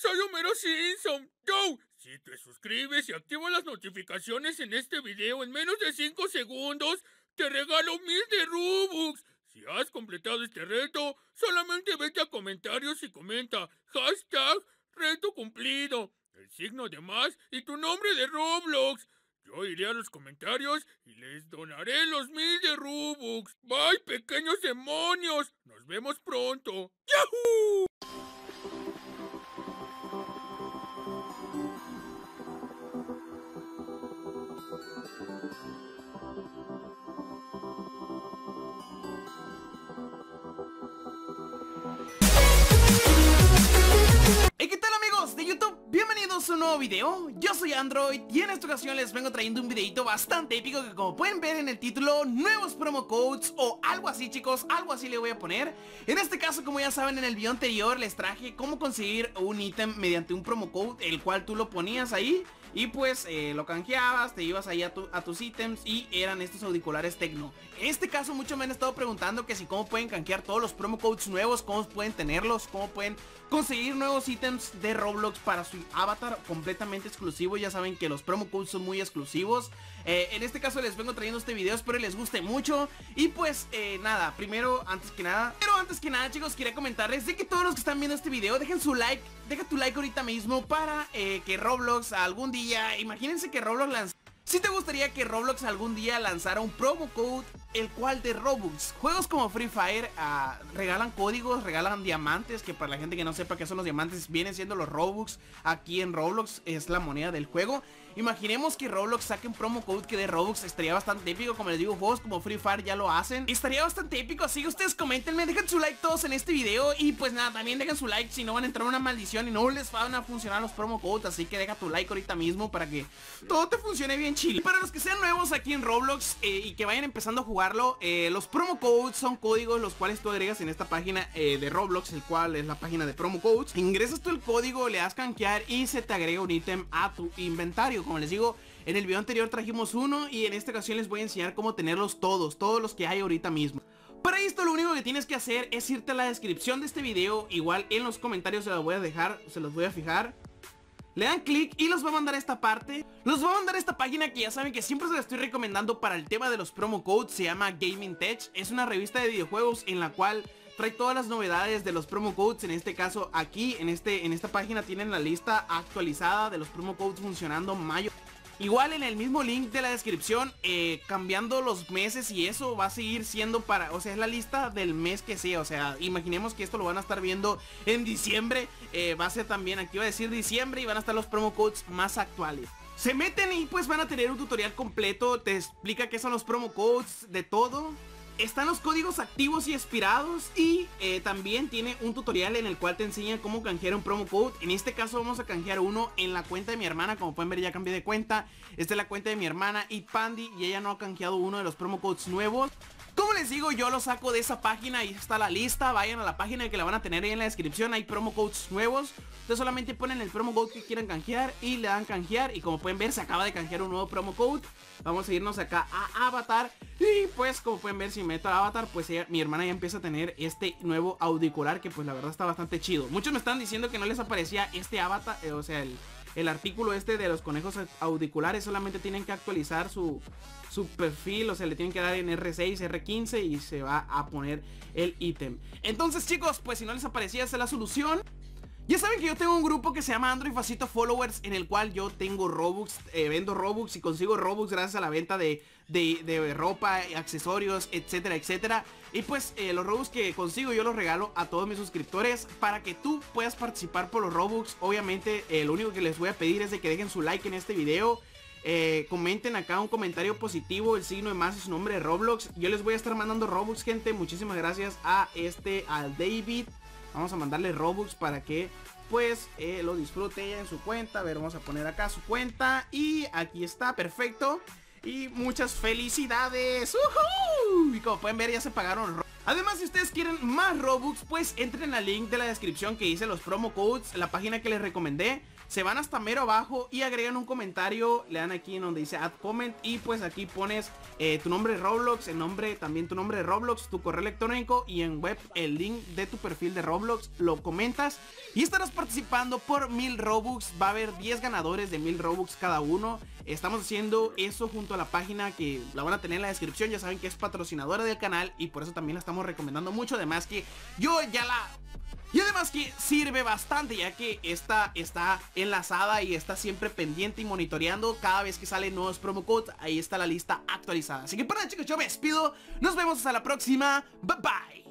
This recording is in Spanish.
soy Homero Simpson. Yo, si te suscribes y activas las notificaciones en este video en menos de 5 segundos, te regalo mil de Robux. Si has completado este reto, solamente vete a comentarios y comenta hashtag reto cumplido, el signo de más y tu nombre de Roblox. Yo iré a los comentarios y les donaré los mil de Robux. Bye, pequeños demonios. Nos vemos pronto. ¡Yahoo! Nuevo video, yo soy Android y en esta ocasión les vengo trayendo un videito bastante épico que como pueden ver en el título, nuevos promo codes o algo así chicos, algo así le voy a poner. En este caso como ya saben en el video anterior les traje cómo conseguir un ítem mediante un promo code el cual tú lo ponías ahí y pues eh, lo canjeabas, te ibas ahí a, tus ítems y eran estos auriculares Tecno. En este caso muchos me han estado preguntando que si cómo pueden canjear todos los promo codes nuevos, cómo pueden tenerlos, cómo pueden conseguir nuevos ítems de Roblox para su avatar completamente exclusivo. Ya saben que los promo codes son muy exclusivos. Eh, en este caso les vengo trayendo este video, espero les guste mucho. Y pues eh, nada, primero, antes que nada, pero antes que nada chicos, quería comentarles de que todos los que están viendo este video, dejen su like, deja tu like ahorita mismo para que Roblox algún día imagínense que Roblox lanza... Si te gustaría que Roblox algún día lanzara un promo code el cual de Robux, juegos como Free Fire ah, regalan códigos, regalan diamantes, que para la gente que no sepa qué son los diamantes, vienen siendo los Robux, aquí en Roblox es la moneda del juego. Imaginemos que Roblox saque un promo code que de Robux estaría bastante épico Como les digo, juegos como Free Fire ya lo hacen. Estaría bastante épico, así que ustedes coméntenme Dejen su like todos en este video. Y pues nada, también dejen su like si no van a entrar una maldición Y no les van a funcionar los promo codes Así que deja tu like ahorita mismo para que todo te funcione bien chile. Para los que sean nuevos aquí en Roblox eh, Y que vayan empezando a eh, Los promo codes son códigos los cuales tú agregas en esta página eh, de Roblox El cual es la página de promo codes Ingresas tú el código, le das canjear y se te agrega un ítem a tu inventario como les digo, en el video anterior trajimos uno y en esta ocasión les voy a enseñar cómo tenerlos todos, todos los que hay ahorita mismo. Para esto lo único que tienes que hacer es irte a la descripción de este video, igual en los comentarios se los voy a dejar, se los voy a fijar. Le dan clic y los va a mandar a esta parte. Los va a mandar a esta página que ya saben que siempre se la estoy recomendando para el tema de los promo codes. Se llama Gaming Tech. Es una revista de videojuegos en la cual trae todas las novedades de los promo codes. En este caso aquí en, este, en esta página tienen la lista actualizada de los promo codes funcionando mayo Igual en el mismo link de la descripción, eh, cambiando los meses y eso va a seguir siendo para, o sea, es la lista del mes que sea, o sea, imaginemos que esto lo van a estar viendo en diciembre, eh, va a ser también, aquí va a decir diciembre y van a estar los promo codes más actuales. Se meten y pues van a tener un tutorial completo, te explica qué son los promo codes, de todo están los códigos activos y expirados y eh, también tiene un tutorial en el cual te enseña cómo canjear un promo code. En este caso vamos a canjear uno en la cuenta de mi hermana, como pueden ver ya cambié de cuenta. Esta es la cuenta de mi hermana y Pandy y ella no ha canjeado uno de los promo codes nuevos. Como les digo, yo lo saco de esa página y está la lista. Vayan a la página que la van a tener ahí en la descripción. Hay promo codes nuevos. Ustedes solamente ponen el promo code que quieran canjear y le dan canjear. Y como pueden ver, se acaba de canjear un nuevo promo code. Vamos a irnos acá a Avatar. Y pues, como pueden ver, si meto a Avatar, pues mi hermana ya empieza a tener este nuevo auricular que pues la verdad está bastante chido. Muchos me están diciendo que no les aparecía este Avatar, eh, o sea, el, el artículo este de los conejos auriculares. Solamente tienen que actualizar su su perfil, o sea, le tienen que dar en R6, R15 y se va a poner el ítem. Entonces, chicos, pues si no les aparecía, esa es la solución. Ya saben que yo tengo un grupo que se llama Android Facito Followers en el cual yo tengo Robux, eh, vendo Robux y consigo Robux gracias a la venta de, de, ropa, accesorios, etcétera, etcétera. Y pues eh, los Robux que consigo yo los regalo a todos mis suscriptores para que tú puedas participar por los Robux. Obviamente eh, lo único que les voy a pedir es de que dejen su like en este video. Eh, comenten acá un comentario positivo, el signo de más y su nombre de Roblox. Yo les voy a estar mandando Robux, gente. Muchísimas gracias a este, al David. Vamos a mandarle Robux para que pues eh, lo disfrute en su cuenta. A ver, vamos a poner acá su cuenta. Y aquí está, perfecto. Y muchas felicidades. Y como pueden ver ya se pagaron Además, si ustedes quieren más Robux, pues entren al link de la descripción que dice los promo codes, la página que les recomendé se van hasta mero abajo y agregan un comentario, le dan aquí en donde dice add comment y pues aquí pones eh, tu nombre de Roblox, el nombre, también tu nombre de Roblox, tu correo electrónico y en web el link de tu perfil de Roblox, lo comentas y estarás participando por mil Robux, va a haber 10 ganadores de mil Robux cada uno. Estamos haciendo eso junto a la página que la van a tener en la descripción, ya saben que es patrocinadora del canal y por eso también la estamos recomendando mucho, además que yo ya la y además que sirve bastante ya que esta está enlazada y está siempre pendiente y monitoreando cada vez que salen nuevos promo codes. Ahí está la lista actualizada. Así que para chicos, yo me despido. Nos vemos hasta la próxima. Bye bye.